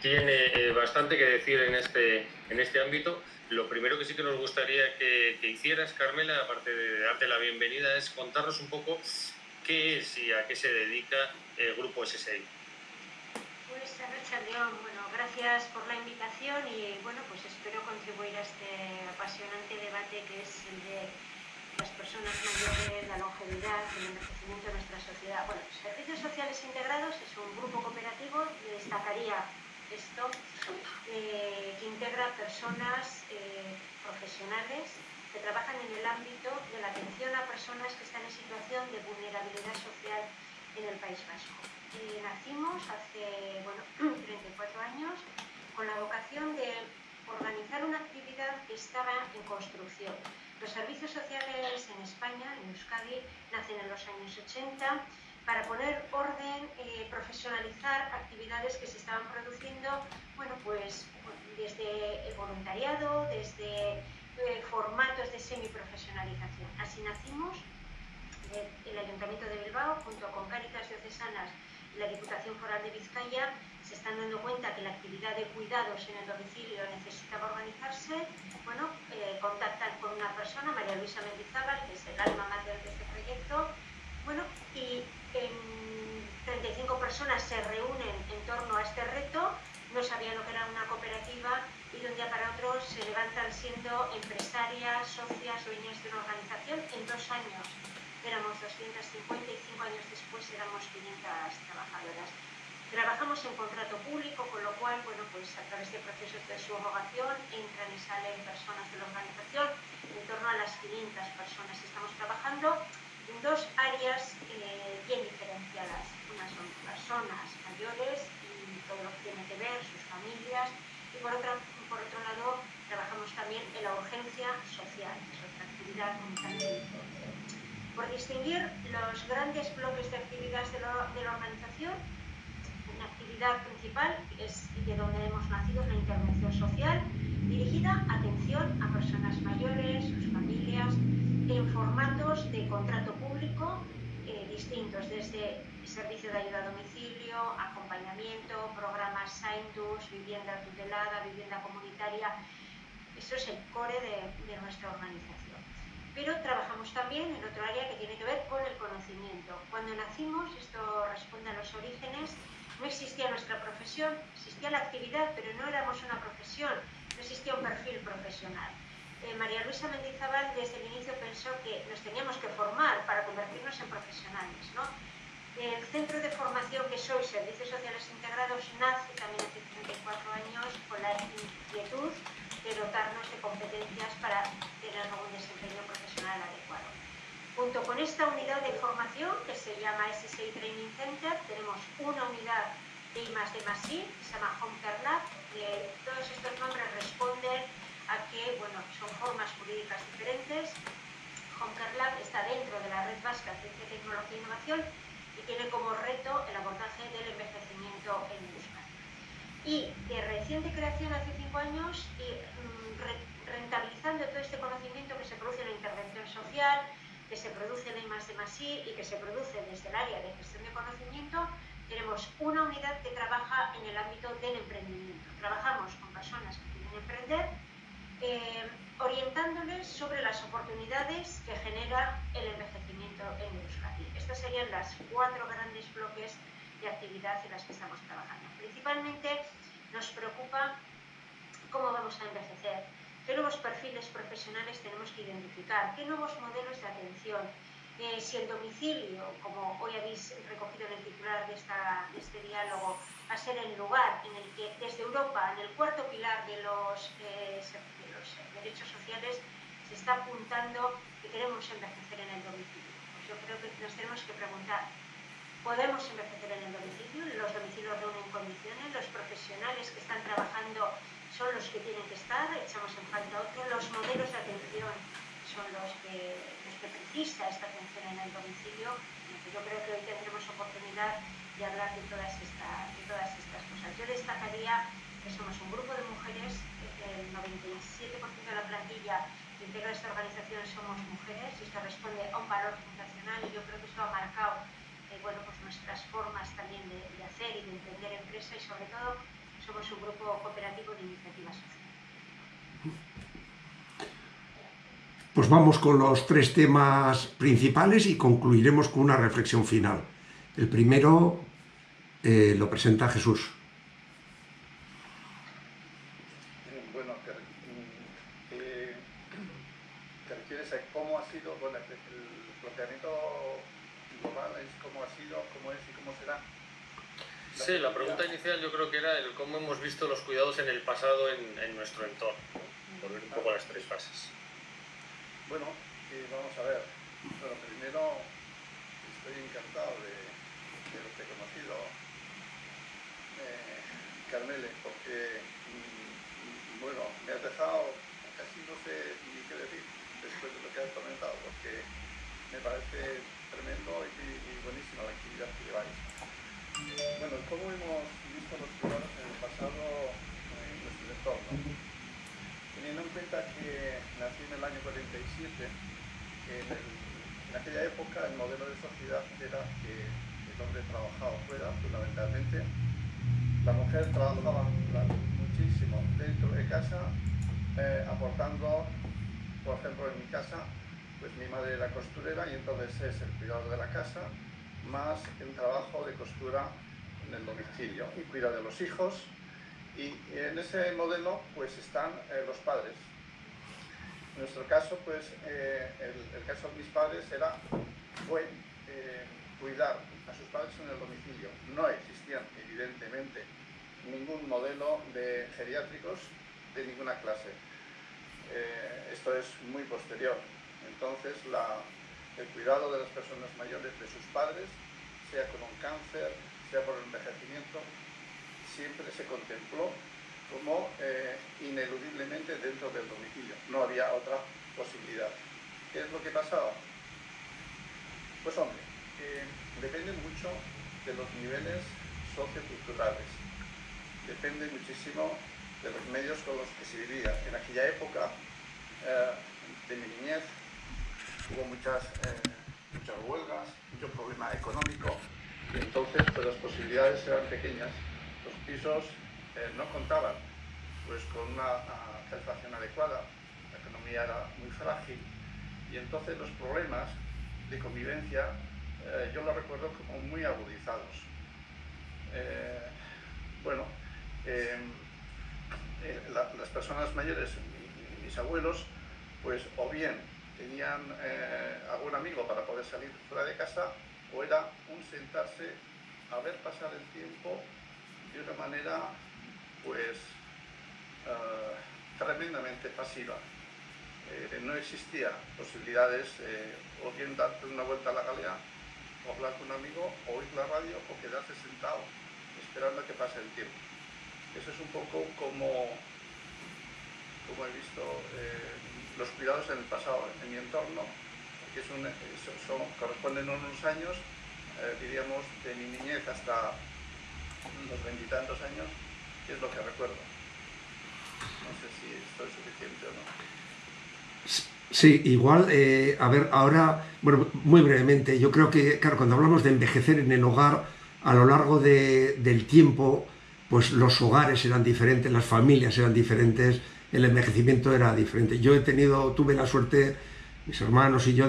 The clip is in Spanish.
tiene bastante que decir en este, en este ámbito. Lo primero que sí que nos gustaría que, hicieras, Carmela, aparte de darte la bienvenida, es contarnos un poco qué es y a qué se dedica el Grupo SSI. Pues, bueno, gracias por la invitación y bueno, pues espero contribuir a este apasionante debate que es el de las personas mayores, la longevidad, el envejecimiento de nuestra sociedad. Bueno, Servicios Sociales Integrados es un grupo cooperativo, destacaría esto, eh, que integra personas eh, profesionales que trabajan en el ámbito de la atención a personas que están en situación de vulnerabilidad social en el País Vasco. Eh, nacimos hace bueno, 34 años con la vocación de organizar una actividad que estaba en construcción. Los servicios sociales en España, en Euskadi, nacen en los años 80 para poner orden, eh, profesionalizar actividades que se estaban produciendo, bueno, pues desde el voluntariado, desde eh, formatos de semiprofesionalización. Así nacimos eh, el Ayuntamiento de Bilbao, junto con Cáritas Diocesanas y la Diputación Foral de Vizcaya, se están dando cuenta que la actividad de cuidados en el domicilio necesitaba organizarse. Bueno, contactan con una persona, María Luisa Mendizábal, que es el alma mater de este proyecto, bueno, y 35 personas se reúnen en torno a este reto, no sabían lo que era una cooperativa y de un día para otro se levantan siendo empresarias, socias, dueñas de una organización en dos años. Éramos 250 y cinco años después éramos 500 trabajadoras. Trabajamos en contrato público, con lo cual, bueno, pues a través de procesos de subrogación entran y salen personas de la organización, en torno a las 500 personas estamos trabajando en dos áreas eh, bien diferenciadas. Personas mayores y todo lo que tiene que ver, sus familias, y por, otra, por otro lado trabajamos también en la urgencia social, que es otra actividad Por distinguir los grandes bloques de actividades de, de la organización, una actividad principal es de donde hemos nacido es la intervención social, dirigida atención a personas mayores, sus familias, en formatos de contrato público distintos, desde servicio de ayuda a domicilio, acompañamiento, programas Saindus, vivienda tutelada, vivienda comunitaria. Eso es el core de nuestra organización. Pero trabajamos también en otro área que tiene que ver con el conocimiento. Cuando nacimos, esto responde a los orígenes, no existía nuestra profesión, existía la actividad, pero no éramos una profesión, no existía un perfil profesional. Eh, María Luisa Mendizábal desde el inicio pensó que nos teníamos que formar para convertirnos en profesionales. ¿no? El centro de formación que soy, Servicios Sociales Integrados, nace también hace 34 años con la inquietud de dotarnos de competencias para tener un desempeño profesional adecuado. Junto con esta unidad de formación que se llama SSI Training Center, tenemos una unidad de I más I, que se llama Home Care Lab, todos estos nombres responden a que bueno, son formas jurídicas diferentes. Honker Lab está dentro de la Red Vasca Ciencia, Tecnología e Innovación y tiene como reto el abordaje del envejecimiento en Euskadi. Y de reciente creación hace cinco años y mm, rentabilizando todo este conocimiento que se produce en la intervención social, que se produce en más I y que se produce desde el área de gestión de conocimiento, tenemos una unidad que trabaja en el ámbito del emprendimiento. Trabajamos con personas que quieren emprender eh, orientándoles sobre las oportunidades que genera el envejecimiento en Euskadi. Estas serían las cuatro grandes bloques de actividad en las que estamos trabajando. Principalmente nos preocupa cómo vamos a envejecer, qué nuevos perfiles profesionales tenemos que identificar, qué nuevos modelos de atención, eh, si el domicilio, como hoy habéis recogido en el titular de, de este diálogo, va a ser el lugar en el que desde Europa, en el cuarto pilar de los eh, derechos sociales se está apuntando que queremos envejecer en el domicilio. Pues yo creo que nos tenemos que preguntar, ¿podemos envejecer en el domicilio? ¿Los domicilios reúnen condiciones? ¿Los profesionales que están trabajando son los que tienen que estar? ¿Echamos en falta otros? ¿Los modelos de atención son los que, los que precisa esta atención en el domicilio? Yo creo que hoy tendremos oportunidad de hablar de todas, de todas estas cosas. Yo destacaría somos un grupo de mujeres el 97% de la plantilla que integra esta organización somos mujeres y esto responde a un valor fundacional y yo creo que esto ha marcado eh, bueno, pues nuestras formas también de, hacer y de entender empresa y sobre todo somos un grupo cooperativo de iniciativa social. Pues vamos con los tres temas principales y concluiremos con una reflexión final. El primero eh, lo presenta Jesús. Bueno, te, te, te refieres a cómo ha sido, bueno, el planteamiento global es cómo ha sido, cómo es y cómo será. Sí, la pregunta inicial yo creo que era el cómo hemos visto los cuidados en el pasado en, en nuestro entorno, por ver un poco las tres fases. Bueno, eh, vamos a ver. Bueno, primero estoy encantado de, de haberte conocido, eh, Carmele, porque, mm, bueno, me has dejado, casi no sé ni qué decir después de lo que has comentado, porque me parece tremendo y, buenísima la actividad que lleváis. Bueno, ¿cómo hemos visto los cuidados en el pasado en nuestro entorno? Teniendo en cuenta que nací en el año 47, en, el, en, aquella época el modelo de sociedad era que el hombre trabajaba fuera, fundamentalmente. La mujer trabajaba dentro de casa, eh, aportando, por ejemplo, en mi casa, pues mi madre era costurera y entonces es el cuidado de la casa, más el trabajo de costura en el domicilio y cuida de los hijos. Y en ese modelo pues están eh, los padres. En nuestro caso, pues eh, el, caso de mis padres era, cuidar a sus padres en el domicilio. No existían, evidentemente, ningún modelo de geriátricos de ninguna clase. esto es muy posterior. Entonces, el cuidado de las personas mayores de sus padres, sea con un cáncer, sea por el envejecimiento, siempre se contempló como eh, ineludiblemente dentro del domicilio. No había otra posibilidad. ¿Qué es lo que pasaba? Pues hombre, eh, depende mucho de los niveles socioculturales. Depende muchísimo de los medios con los que se vivía. En aquella época eh, de mi niñez hubo muchas, muchas huelgas, mucho problema económico, y entonces pues, las posibilidades eran pequeñas los pisos eh, no contaban pues, con una calefacción adecuada, la economía era muy frágil y entonces los problemas de convivencia eh, yo los recuerdo como muy agudizados. Eh, bueno, eh, la, las personas mayores, mi, mis abuelos, pues o bien tenían eh, algún amigo para poder salir fuera de casa o era un sentarse a ver pasar el tiempo de una manera pues tremendamente pasiva. Eh, no existía posibilidades eh, o bien darte una vuelta a la galea o hablar con un amigo o oír la radio o quedarse sentado esperando a que pase el tiempo. Eso es un poco como, como he visto eh, los cuidados en el pasado, en mi entorno, que son, corresponden unos años, diríamos, de mi niñez hasta los veintitantos años, que es lo que recuerdo. No sé si esto es suficiente o no. Sí, igual, eh, a ver, ahora, bueno, muy brevemente, yo creo que, claro, cuando hablamos de envejecer en el hogar, a lo largo de, del tiempo, pues los hogares eran diferentes, las familias eran diferentes, el envejecimiento era diferente. Yo he tenido, tuve la suerte, mis hermanos y yo,